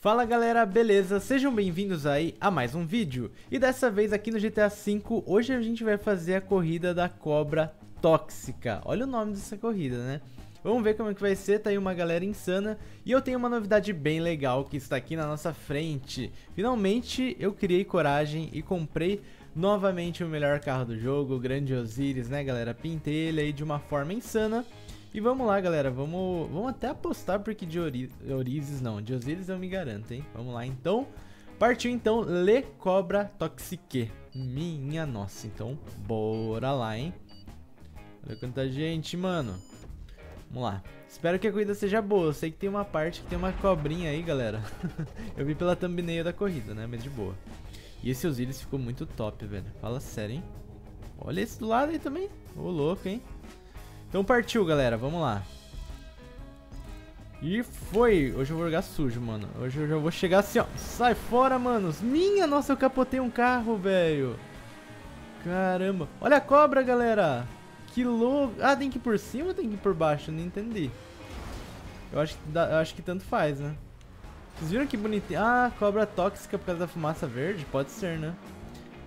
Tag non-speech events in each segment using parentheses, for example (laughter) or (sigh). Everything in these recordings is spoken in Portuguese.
Fala galera, beleza? Sejam bem-vindos aí a mais um vídeo. E dessa vez aqui no GTA V, hoje a gente vai fazer a corrida da cobra tóxica. Olha o nome dessa corrida, né? Vamos ver como é que vai ser, tá aí uma galera insana E eu tenho uma novidade bem legal que está aqui na nossa frente Finalmente eu criei coragem e comprei novamente o melhor carro do jogo, o Grande Osiris, né galera? Pintei ele aí de uma forma insana e vamos lá, galera, vamos, vamos até apostar porque de Ori Orises não, de Osiris eu me garanto, hein? Vamos lá, então. Partiu, então, Le Cobra Toxique. Minha nossa, então, bora lá, hein? Olha quanta gente, mano. Vamos lá. Espero que a corrida seja boa. Eu sei que tem uma parte que tem uma cobrinha aí, galera. (laughs) eu vi pela thumbnail da corrida, né? Mas de boa. E esse Osiris ficou muito top, velho. Fala sério, hein? Olha esse do lado aí também. Ô, louco, hein? Então partiu, galera. Vamos lá. E foi. Hoje eu vou jogar sujo, mano. Hoje eu já vou chegar assim, ó. Sai fora, manos. Minha, nossa, eu capotei um carro, velho. Caramba. Olha a cobra, galera. Que louco. Ah, tem que ir por cima ou tem que ir por baixo? Não entendi. Eu acho que, dá, eu acho que tanto faz, né? Vocês viram que bonitinho? Ah, cobra tóxica por causa da fumaça verde? Pode ser, né?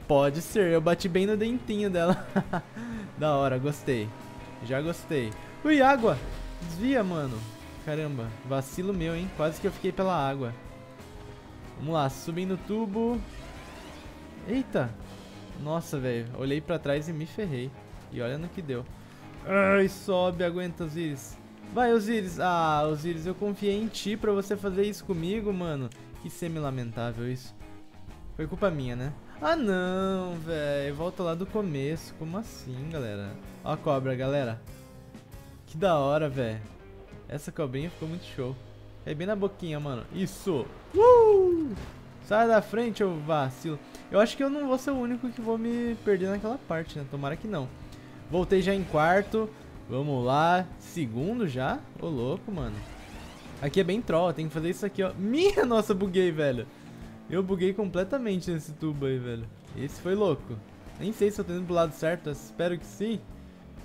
Pode ser. Eu bati bem no dentinho dela. (laughs) da hora, gostei. Já gostei. Ui, água! Desvia, mano. Caramba, vacilo meu, hein? Quase que eu fiquei pela água. Vamos lá, subindo o tubo. Eita! Nossa, velho. Olhei pra trás e me ferrei. E olha no que deu. Ai, sobe, aguenta, Osiris. Vai, Osiris. Ah, Osiris, eu confiei em ti pra você fazer isso comigo, mano. Que semi-lamentável isso. Foi culpa minha, né? Ah não, velho. Volta lá do começo. Como assim, galera? Ó a cobra, galera. Que da hora, velho. Essa cobrinha ficou muito show. É bem na boquinha, mano. Isso! Uh! Sai da frente, ô vacilo. Eu acho que eu não vou ser o único que vou me perder naquela parte, né? Tomara que não. Voltei já em quarto. Vamos lá. Segundo já? Ô, louco, mano. Aqui é bem troll. Tem que fazer isso aqui, ó. Minha nossa, buguei, velho. Eu buguei completamente nesse tubo aí, velho. Esse foi louco. Nem sei se eu tô indo pro lado certo, espero que sim.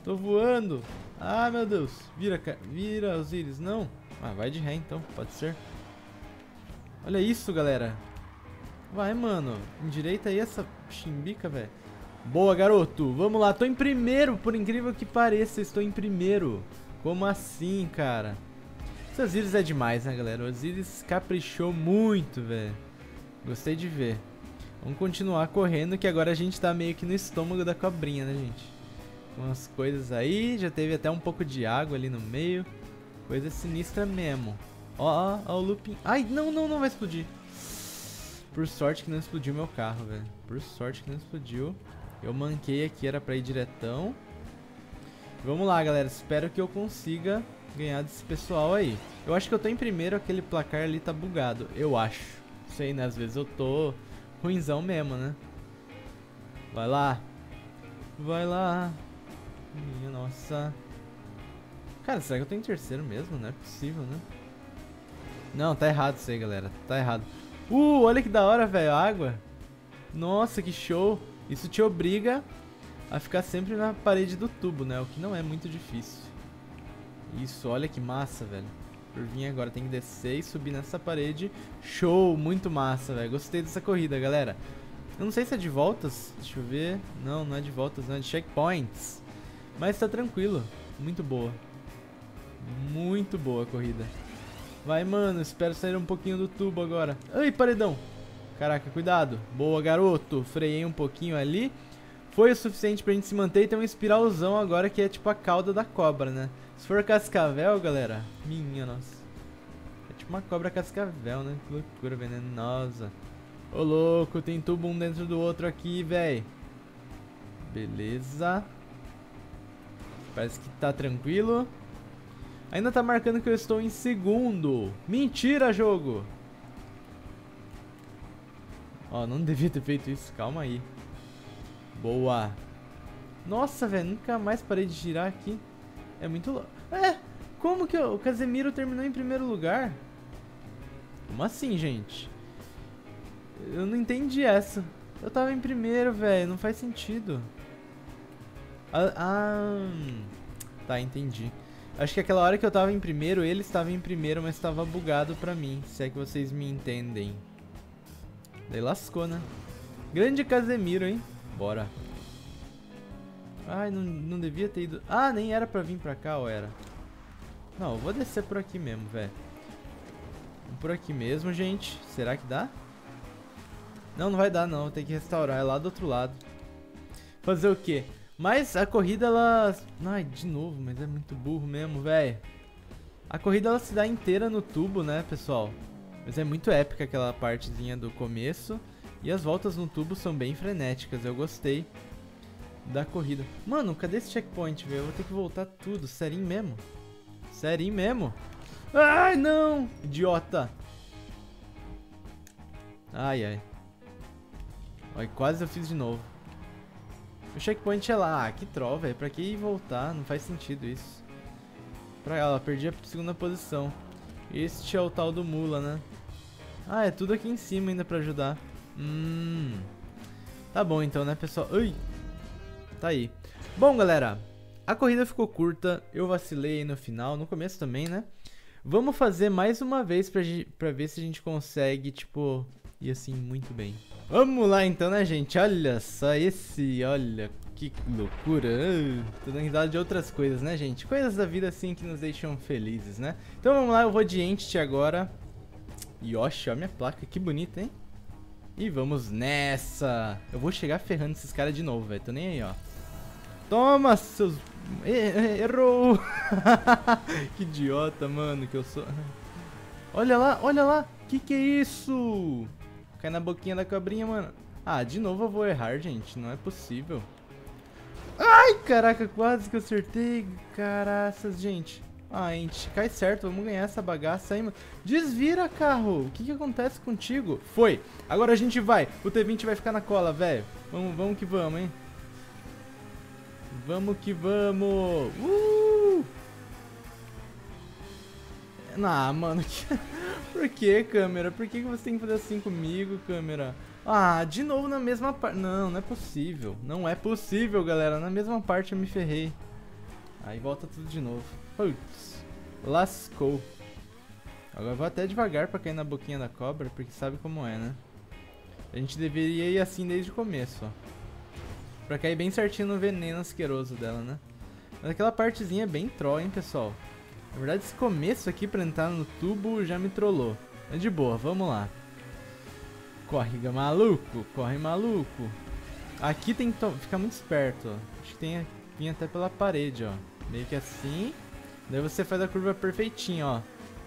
Tô voando. Ah, meu Deus. Vira, vira, Osiris. Não. Ah, vai de ré então, pode ser. Olha isso, galera. Vai, mano. Endireita aí essa chimbica, velho. Boa, garoto. Vamos lá. Tô em primeiro, por incrível que pareça. Estou em primeiro. Como assim, cara? Esse Osiris é demais, né, galera? O Osiris caprichou muito, velho. Gostei de ver. Vamos continuar correndo, que agora a gente tá meio que no estômago da cobrinha, né, gente? Umas coisas aí, já teve até um pouco de água ali no meio. Coisa sinistra mesmo. Ó, ó, ó o looping. Ai, não, não, não vai explodir. Por sorte que não explodiu meu carro, velho. Por sorte que não explodiu. Eu manquei aqui, era pra ir diretão. Vamos lá, galera. Espero que eu consiga ganhar desse pessoal aí. Eu acho que eu tô em primeiro, aquele placar ali tá bugado. Eu acho sei, né? Às vezes eu tô ruinzão mesmo, né? Vai lá. Vai lá. Minha nossa. Cara, será que eu tô em terceiro mesmo? Não é possível, né? Não, tá errado isso aí, galera. Tá errado. Uh, olha que da hora, velho. Água. Nossa, que show. Isso te obriga a ficar sempre na parede do tubo, né? O que não é muito difícil. Isso, olha que massa, velho. Vir agora, tem que descer e subir nessa parede. Show, muito massa, velho. Gostei dessa corrida, galera. Eu não sei se é de voltas. Deixa eu ver. Não, não é de voltas, não. É de checkpoints. Mas tá tranquilo. Muito boa. Muito boa a corrida. Vai, mano. Espero sair um pouquinho do tubo agora. Ai, paredão. Caraca, cuidado. Boa, garoto. Freiei um pouquinho ali. Foi o suficiente pra gente se manter e tem um espiralzão agora que é tipo a cauda da cobra, né? Se for cascavel, galera, minha nossa. É tipo uma cobra cascavel, né? Que loucura venenosa. Ô louco, tem tubo um dentro do outro aqui, véi. Beleza. Parece que tá tranquilo. Ainda tá marcando que eu estou em segundo. Mentira, jogo! Ó, não devia ter feito isso. Calma aí. Boa. Nossa, velho. Nunca mais parei de girar aqui. É muito louco. É, como que o Casemiro terminou em primeiro lugar? Como assim, gente? Eu não entendi essa. Eu tava em primeiro, velho. Não faz sentido. Ah, ah, tá, entendi. Acho que aquela hora que eu tava em primeiro, ele estava em primeiro, mas estava bugado pra mim, se é que vocês me entendem. Daí lascou, né? Grande Casemiro, hein? Bora. Ai, não, não devia ter ido... Ah, nem era pra vir pra cá, ou era? Não, eu vou descer por aqui mesmo, velho. Por aqui mesmo, gente. Será que dá? Não, não vai dar não. Tem que restaurar. É lá do outro lado. Fazer o quê? Mas a corrida, ela... Ai, de novo, mas é muito burro mesmo, velho. A corrida, ela se dá inteira no tubo, né, pessoal? Mas é muito épica aquela partezinha do começo. E as voltas no tubo são bem frenéticas. Eu gostei da corrida. Mano, cadê esse checkpoint, velho? Eu vou ter que voltar tudo. Serinho mesmo? Serinho mesmo? Ai, não! Idiota! Ai, ai. Olha, quase eu fiz de novo. O checkpoint é lá. Ah, que troll, velho. Pra que voltar? Não faz sentido isso. Pra ela, perdi a segunda posição. Este é o tal do mula, né? Ah, é tudo aqui em cima ainda pra ajudar. Hum. Tá bom então, né, pessoal? Ui. Tá aí. Bom, galera. A corrida ficou curta. Eu vacilei no final. No começo também, né? Vamos fazer mais uma vez pra, pra ver se a gente consegue, tipo, ir assim muito bem. Vamos lá então, né, gente? Olha só esse, olha que loucura. Uh, tô dando risada de outras coisas, né, gente? Coisas da vida assim que nos deixam felizes, né? Então vamos lá, eu vou de Entity agora. Yoshi, ó minha placa, que bonita, hein? E vamos nessa. Eu vou chegar ferrando esses caras de novo, velho. Tô nem aí, ó. Toma, seus... Errou! (laughs) que idiota, mano, que eu sou. Olha lá, olha lá. Que que é isso? Cai na boquinha da cobrinha, mano. Ah, de novo eu vou errar, gente. Não é possível. Ai, caraca, quase que eu acertei. Caraças, gente. Ah, gente, cai certo, vamos ganhar essa bagaça aí, mano. Desvira, carro. O que que acontece contigo? Foi. Agora a gente vai. O T20 vai ficar na cola, velho. Vamos, vamos que vamos, hein. Vamos que vamos. Uh! Ah, mano. Que... (laughs) Por que, câmera? Por que, que você tem que fazer assim comigo, câmera? Ah, de novo na mesma parte. Não, não é possível. Não é possível, galera. Na mesma parte eu me ferrei. Aí volta tudo de novo. Putz, lascou. Agora vou até devagar pra cair na boquinha da cobra, porque sabe como é, né? A gente deveria ir assim desde o começo, ó. Pra cair bem certinho no veneno asqueroso dela, né? Mas aquela partezinha é bem troll, hein, pessoal? Na verdade, esse começo aqui pra entrar no tubo já me trollou. É de boa, vamos lá. Corre, maluco, corre, maluco. Aqui tem que ficar muito esperto, ó. Acho que tem que vir até pela parede, ó. Meio que assim. Daí você faz a curva perfeitinha, ó.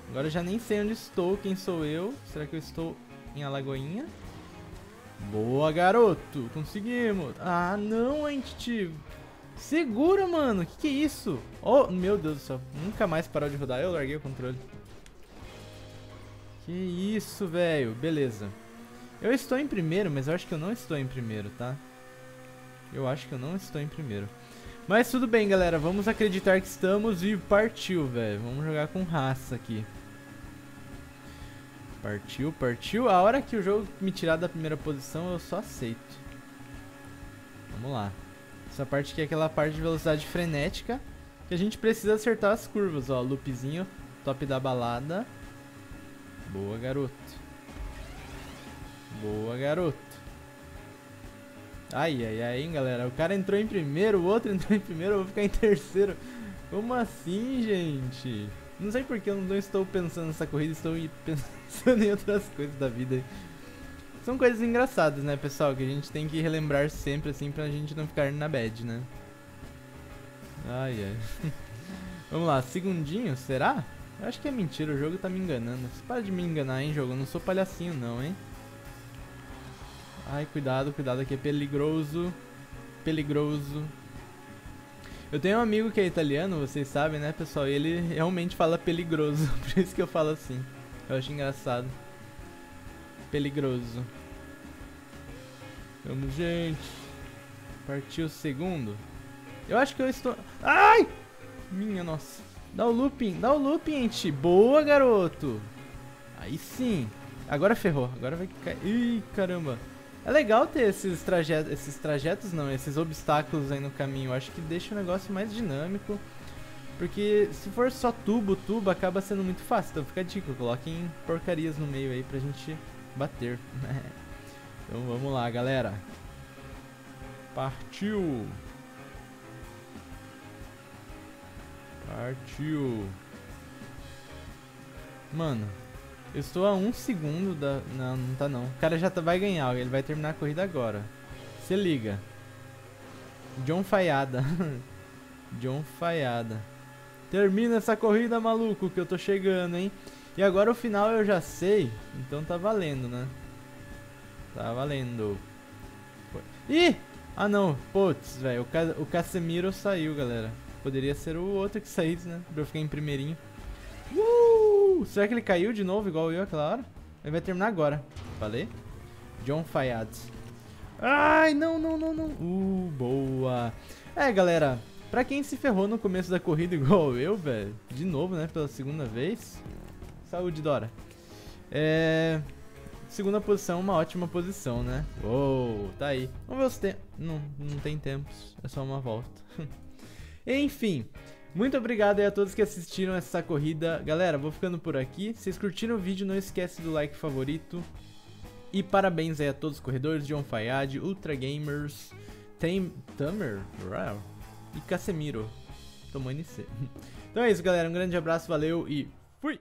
Agora eu já nem sei onde estou, quem sou eu. Será que eu estou em Alagoinha? Boa, garoto. Conseguimos. Ah, não, Entity. Segura, mano. Que que é isso? Oh, meu Deus do céu. Nunca mais parou de rodar. Eu larguei o controle. Que isso, velho. Beleza. Eu estou em primeiro, mas eu acho que eu não estou em primeiro, tá? Eu acho que eu não estou em primeiro. Mas tudo bem, galera. Vamos acreditar que estamos e partiu, velho. Vamos jogar com raça aqui. Partiu, partiu. A hora que o jogo me tirar da primeira posição, eu só aceito. Vamos lá. Essa parte aqui é aquela parte de velocidade frenética. Que a gente precisa acertar as curvas, ó. Loopzinho, top da balada. Boa, garoto. Boa, garoto. Ai, ai, ai, hein, galera. O cara entrou em primeiro, o outro (laughs) entrou em primeiro, eu vou ficar em terceiro. Como assim, gente? Não sei porque eu não estou pensando nessa corrida, estou (laughs) pensando em outras coisas da vida. São coisas engraçadas, né, pessoal? Que a gente tem que relembrar sempre, assim, pra gente não ficar na bad, né? Ai, ai. (laughs) Vamos lá, segundinho, será? Eu acho que é mentira, o jogo tá me enganando. Você para de me enganar, hein, jogo? Eu não sou palhacinho, não, hein? Ai, cuidado, cuidado aqui é perigoso. Peligroso. Eu tenho um amigo que é italiano, vocês sabem, né, pessoal? E ele realmente fala peligroso, (laughs) por isso que eu falo assim. Eu acho engraçado. Peligroso. Vamos, gente. Partiu o segundo. Eu acho que eu estou... Ai! Minha nossa. Dá o looping, dá o looping, gente. Boa, garoto. Aí sim. Agora ferrou. Agora vai cair. Ih, caramba. É legal ter esses trajetos, esses trajetos não, esses obstáculos aí no caminho. Eu acho que deixa o negócio mais dinâmico. Porque se for só tubo, tubo acaba sendo muito fácil. Então fica a dica, coloquem porcarias no meio aí pra gente bater. (laughs) então vamos lá, galera. Partiu! Partiu! Mano, eu estou a um segundo da... Não, não tá não. O cara já tá... vai ganhar, ele vai terminar a corrida agora. Se liga. John Faiada. (laughs) John Faiada. Termina essa corrida, maluco, que eu tô chegando, hein? E agora o final eu já sei, então tá valendo, né? Tá valendo. Ih! Ah não, putz, velho, o, Ca o Casemiro saiu, galera. Poderia ser o outro que saísse, né? Pra eu ficar em primeirinho. Será que ele caiu de novo, igual eu aquela hora? Ele vai terminar agora. Falei? John Fayad. Ai, não, não, não, não. Uh, boa. É, galera, pra quem se ferrou no começo da corrida igual eu, velho, de novo, né, pela segunda vez. Saúde, Dora. É... Segunda posição, uma ótima posição, né? Uou, tá aí. Vamos ver os tempos. Não, não tem tempos, é só uma volta. (laughs) Enfim, muito obrigado aí a todos que assistiram essa corrida. Galera, vou ficando por aqui. Se vocês curtiram o vídeo, não esquece do like favorito. E parabéns aí a todos os corredores, John Fayad, Ultra Gamers, Tem Tamer e Casemiro. Tomou NC. (laughs) Então é isso, galera. Um grande abraço, valeu e fui!